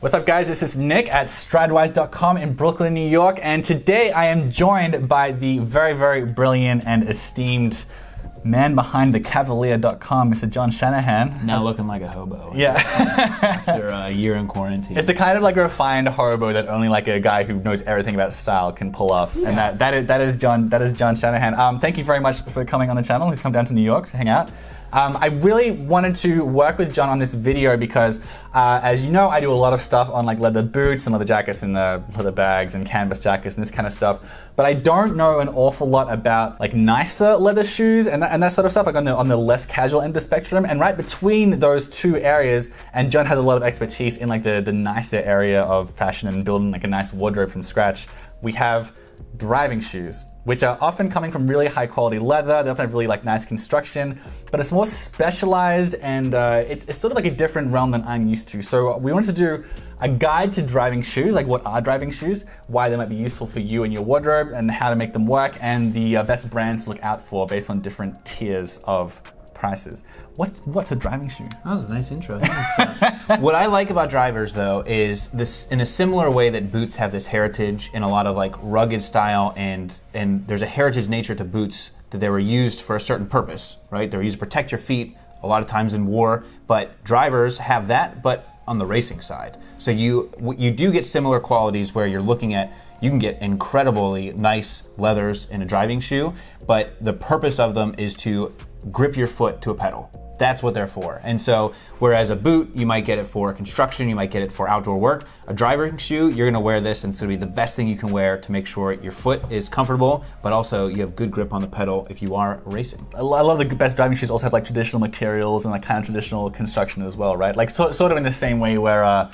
What's up, guys? This is Nick at stridewise.com in Brooklyn, New York, and today I am joined by the very, very brilliant and esteemed man behind the Kavalier.com, Mr. Jon Shanahan. Now looking like a hobo. Yeah. After a year in quarantine. it's a kind of like a refined hobo that only like a guy who knows everything about style can pull off. Yeah. And that, that, is, that is Jon that is Jon Shanahan. Um, thank you very much for coming on the channel. He's come down to New York to hang out. Um, I really wanted to work with Jon on this video because, uh, as you know, I do a lot of stuff on like leather boots and leather jackets and the leather bags and canvas jackets and this kind of stuff. But I don't know an awful lot about like nicer leather shoes and that, and that sort of stuff, like on the on the less casual end of the spectrum. And right between those two areas, and Jon has a lot of expertise in like the the nicer area of fashion and building like a nice wardrobe from scratch. We have driving shoes, which are often coming from really high quality leather. They often have really like nice construction, but it's more specialized and uh, it's, it's sort of like a different realm than I'm used to. So we wanted to do a guide to driving shoes, like what are driving shoes, why they might be useful for you and your wardrobe, and how to make them work, and the uh, best brands to look out for based on different tiers of prices. What's what's a driving shoe? That was a nice intro. what I like about drivers though is this in a similar way that boots have this heritage in a lot of like rugged style and and there's a heritage nature to boots that they were used for a certain purpose, right? They were used to protect your feet a lot of times in war, but drivers have that but on the racing side. So you you do get similar qualities where you're looking at you can get incredibly nice leathers in a driving shoe, but the purpose of them is to grip your foot to a pedal. That's what they're for. And so, whereas a boot, you might get it for construction, you might get it for outdoor work. A driving shoe, you're gonna wear this and it's gonna be the best thing you can wear to make sure your foot is comfortable, but also you have good grip on the pedal if you are racing. A lot of the best driving shoes also have like traditional materials and like kind of traditional construction as well, right? Like so, sort of in the same way where uh,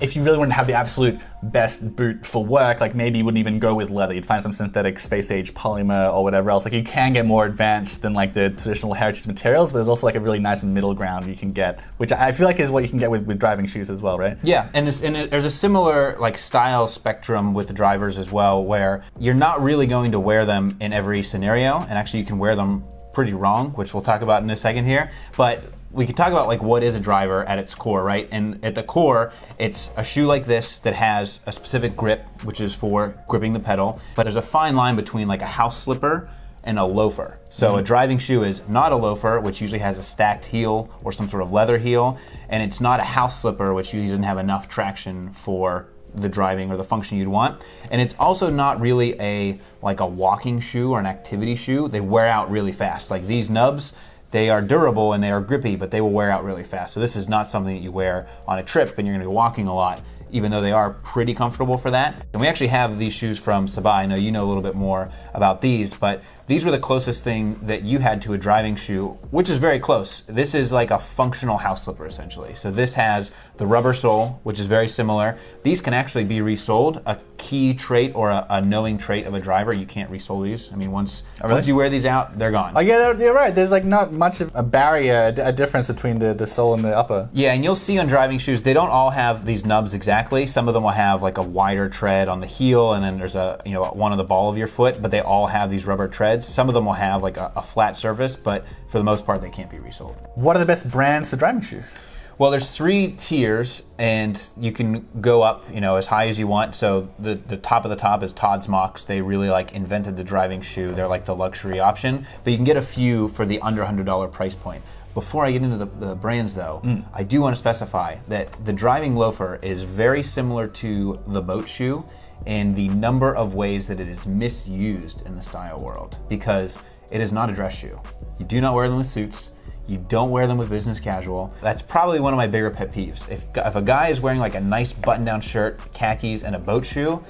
if you really wanted to have the absolute best boot for work, like maybe you wouldn't even go with leather. You'd find some synthetic space age polymer or whatever else. Like you can get more advanced than like the traditional heritage materials, but there's also like a really nice middle ground you can get, which I feel like is what you can get with, with driving shoes as well, right? Yeah, and, this, and it, there's a similar like style spectrum with the drivers as well, where you're not really going to wear them in every scenario, and actually you can wear them pretty wrong, which we'll talk about in a second here. But we can talk about like what is a driver at its core, right? And at the core, it's a shoe like this that has a specific grip, which is for gripping the pedal. But there's a fine line between like a house slipper and a loafer. So mm-hmm. a driving shoe is not a loafer, which usually has a stacked heel or some sort of leather heel, and it's not a house slipper, which usually doesn't have enough traction for the driving or the function you'd want. And it's also not really a like a walking shoe or an activity shoe. They wear out really fast. Like these nubs, they are durable and they are grippy, but they will wear out really fast. So this is not something that you wear on a trip and you're going to be walking a lot even though they are pretty comfortable for that. And we actually have these shoes from Sabah. I know you know a little bit more about these, but these were the closest thing that you had to a driving shoe, which is very close. This is like a functional house slipper essentially. So this has the rubber sole, which is very similar. These can actually be resoled. A key trait or a, a knowing trait of a driver, you can't resole these. I mean, once oh, really? once you wear these out, they're gone. Oh yeah, you're right. There's like not much of a barrier, a difference between the, the sole and the upper. Yeah, and you'll see on driving shoes, they don't all have these nubs exactly. Some of them will have like a wider tread on the heel, and then there's a you know one on the ball of your foot. But they all have these rubber treads. Some of them will have like a, a flat surface, but for the most part, they can't be resold. What are the best brands for driving shoes? Well, there's three tiers, and you can go up, you know, as high as you want. So the the top of the top is Tod's Mocs. They really like invented the driving shoe. They're like the luxury option, but you can get a few for the under hundred dollar price point. Before I get into the, the brands, though, mm. I do want to specify that the driving loafer is very similar to the boat shoe in the number of ways that it is misused in the style world because it is not a dress shoe. You do not wear them with suits. You don't wear them with business casual. That's probably one of my bigger pet peeves. If, if a guy is wearing like a nice button down shirt, khakis, and a boat shoe,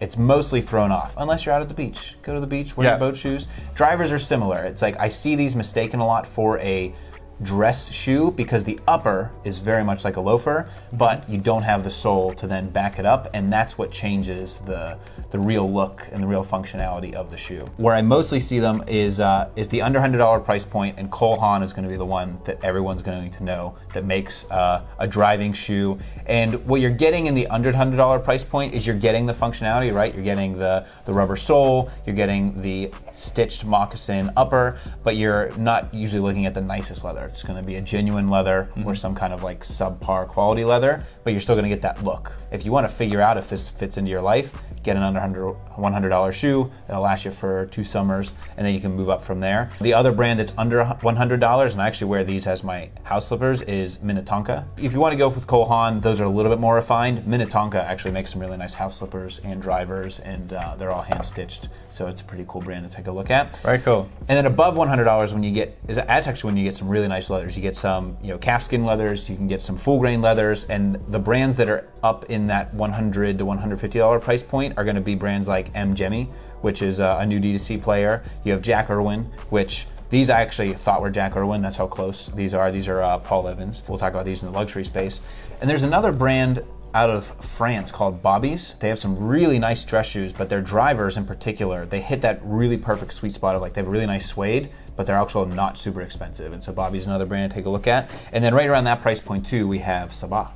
it's mostly thrown off unless you're out at the beach. Go to the beach, wear yeah. your boat shoes. Drivers are similar. It's like I see these mistaken a lot for a dress shoe because the upper is very much like a loafer, but you don't have the sole to then back it up, and that's what changes the the real look and the real functionality of the shoe. Where I mostly see them is uh, is the under hundred dollar price point, and Cole Haan is going to be the one that everyone's going to know that makes uh, a driving shoe. And what you're getting in the under hundred dollar price point is you're getting the functionality, right? You're getting the the rubber sole, you're getting the stitched moccasin upper, but you're not usually looking at the nicest leather. It's going to be a genuine leather or some kind of like subpar quality leather, but you're still going to get that look. If you want to figure out if this fits into your life, get an under $100 shoe It'll last you for two summers, and then you can move up from there. The other brand that's under $100, and I actually wear these as my house slippers, is Minnetonka. If you want to go with Cole Haan, those are a little bit more refined. Minnetonka actually makes some really nice house slippers and drivers, and uh, they're all hand stitched, so it's a pretty cool brand to take a look at. Very cool. And then above $100, when you get, is that's actually when you get some really nice leathers. You get some, you know, calfskin leathers. You can get some full grain leathers, and the brands that are up in that 100 to 150 dollar price point are going to be brands like M Gemi, which is a, a new D2C player. You have Jack Erwin, which these I actually thought were Jack Erwin. That's how close these are. These are uh, Paul Evans. We'll talk about these in the luxury space. And there's another brand out of France called Bobbies. They have some really nice dress shoes, but their drivers in particular, they hit that really perfect sweet spot of like they have really nice suede, but they're also not super expensive. And so Bobbies another brand to take a look at. And then right around that price point too, we have Sabah.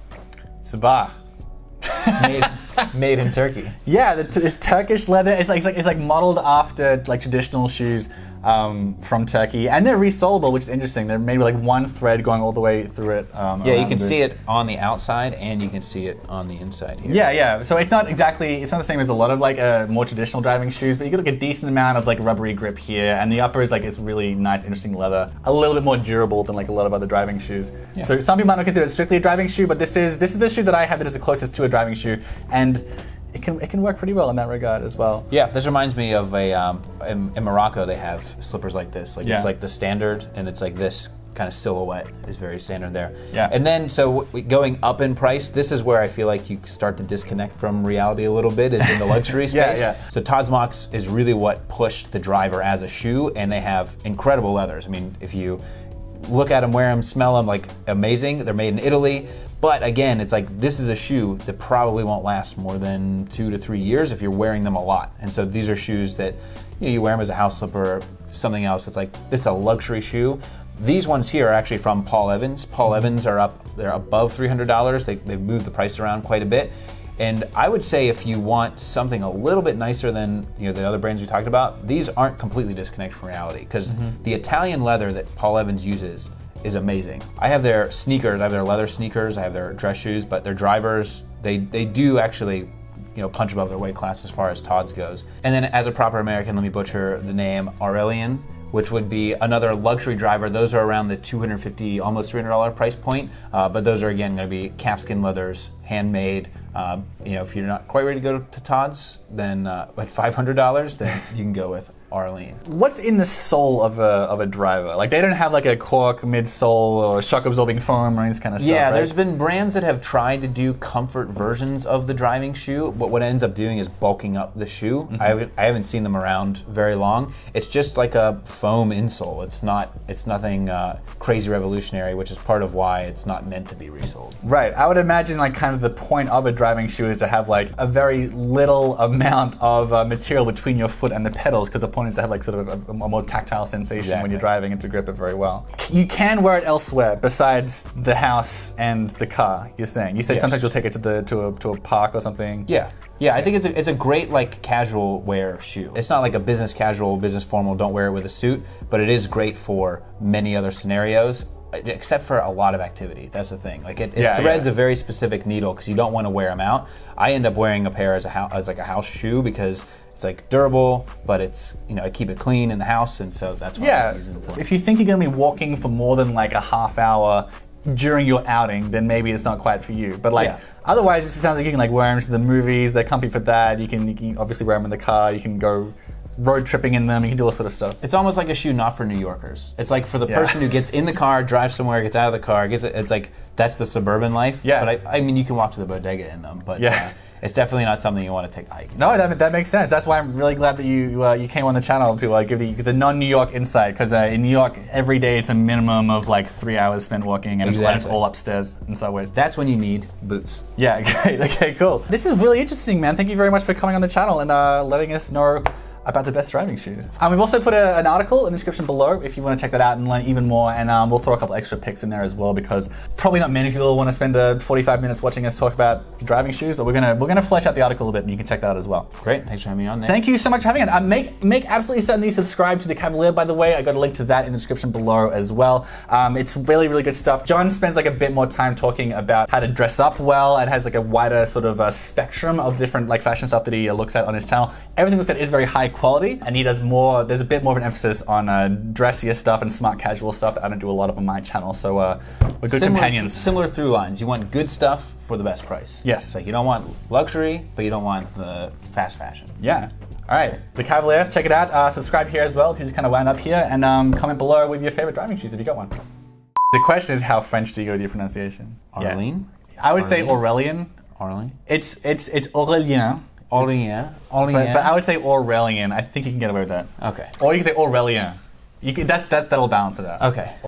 Sabah. made, made in Turkey. Yeah, the, this Turkish leather. It's like, it's like it's like modeled after like traditional shoes um, from Turkey, and they're resolable, which is interesting. They're made with like one thread going all the way through it. Um, Yeah, you can see it on the outside and you can see it on the inside here. Yeah, yeah. So it's not exactly it's not the same as a lot of like uh, more traditional driving shoes, but you get like a decent amount of like rubbery grip here, and the upper is like it's really nice, interesting leather, a little bit more durable than like a lot of other driving shoes. Yeah. So some people might not consider it strictly a driving shoe, but this is this is the shoe that I have that is the closest to a driving shoe, and it can it can work pretty well in that regard as well. Yeah, this reminds me of a um, in, in Morocco they have slippers like this. Like Yeah. it's like the standard, and it's like this kind of silhouette is very standard there. Yeah. And then so w- going up in price, this is where I feel like you start to disconnect from reality a little bit. Is in the luxury Yeah, space. yeah. So Tod's Mox is really what pushed the driver as a shoe, and they have incredible leathers. I mean, if you look at them, wear them, smell them, like amazing. They're made in Italy. But again, it's like this is a shoe that probably won't last more than two to three years if you're wearing them a lot. And so these are shoes that you, know, you wear them as a house slipper, or something else. It's like this is a luxury shoe. These ones here are actually from Paul Evans. Paul mm-hmm. Evans are up; they're above three hundred dollars. They, they've moved the price around quite a bit. And I would say if you want something a little bit nicer than you know the other brands we talked about, these aren't completely disconnected from reality because mm-hmm. the Italian leather that Paul Evans uses is amazing. I have their sneakers, I have their leather sneakers, I have their dress shoes, but their drivers they they do actually you know punch above their weight class as far as Tod's goes. And then as a proper American, let me butcher the name Aurelian which would be another luxury driver. Those are around the 250, almost $300 price point. Uh, but those are again going to be calfskin leathers, handmade. Uh, you know, if you're not quite ready to go to Tod's, then uh, at $500, then you can go with Arlene. What's in the sole of a of a driver? Like they don't have like a cork midsole or shock absorbing foam or any kind of stuff. Yeah, right? there's been brands that have tried to do comfort versions of the driving shoe, but what it ends up doing is bulking up the shoe. I, haven't, I haven't seen them around very long. It's just like a foam insole. It's not. It's nothing uh, crazy revolutionary, which is part of why it's not meant to be resold. Right. I would imagine like kind of the point of a driving shoe is to have like a very little amount of uh, material between your foot and the pedals because the point is to have like sort of a, a more tactile sensation when you're driving and to grip it very well. You can wear it elsewhere besides the house and the car. You're saying. You said Yes. sometimes you'll take it to the to a to a park or something. Yeah. Yeah, I think it's a, it's a great like casual wear shoe. It's not like a business casual, business formal, don't wear it with a suit, but it is great for many other scenarios, except for a lot of activity. That's the thing. Like it, it Yeah, threads yeah. a very specific needle because you don't want to wear them out. I end up wearing a pair as a house, as like a house shoe because it's like durable, but it's you know I keep it clean in the house, and so that's what Yeah. I'm using it for. If you think you're going to be walking for more than like a half hour during your outing, then maybe it's not quite for you. But like Yeah. otherwise, it sounds like you can like wear them to the movies. They're comfy for that. You can, you can obviously wear them in the car. You can go road tripping in them. You can do all sort of stuff. It's almost like a shoe not for New Yorkers. It's like for the Yeah. person who gets in the car, drives somewhere, gets out of the car, gets it. It's like that's the suburban life. Yeah. But I, I mean, you can walk to the bodega in them, but Yeah. uh, it's definitely not something you want to take hiking. No, that, that makes sense. That's why I'm really glad that you uh, you came on the channel to uh, give the, the non-New York insight. Because uh, in New York, every day it's a minimum of like three hours spent walking, and it's, it's all upstairs in subways. That's when you need boots. Yeah, great. Okay, cool. This is really interesting, man. Thank you very much for coming on the channel and uh, letting us know about the best driving shoes. Um, we've also put a, an article in the description below if you want to check that out and learn even more. And um, we'll throw a couple extra picks in there as well because probably not many people want to spend uh, 45 minutes watching us talk about driving shoes, but we're gonna we're gonna flesh out the article a bit, and you can check that out as well. Great. Thanks for having me on, Nick. Thank you so much for having it. Uh, make make absolutely certain that you subscribe to the Kavalier. By the way, I got a link to that in the description below as well. Um, it's really really good stuff. Jon spends like a bit more time talking about how to dress up well and has like a wider sort of uh, spectrum of different like fashion stuff that he uh, looks at on his channel. Everything with it is very high quality, and he does more. There's a bit more of an emphasis on uh, dressier stuff and smart casual stuff that I don't do a lot of on my channel. So uh, we're good similar, companions. similar through lines. You want good stuff for the best price. Yes. So you don't want luxury, but you don't want the fast fashion. Yeah. All right, the Kavalier, check it out. Uh, subscribe here as well if you just kind of wind up here, and um, comment below with your favorite driving shoes if you got one. The question is, how French do you go with your pronunciation? Yeah. Arlene? I would say Arlene? Aurelian. Arlene? It's it's it's Aurelien, Aurelien? Aurelien? but, but I would say Aurelian. I think you can get away with that. okay. Or you can say Aurelien. You can, that's that's that'll balance it out. Okay.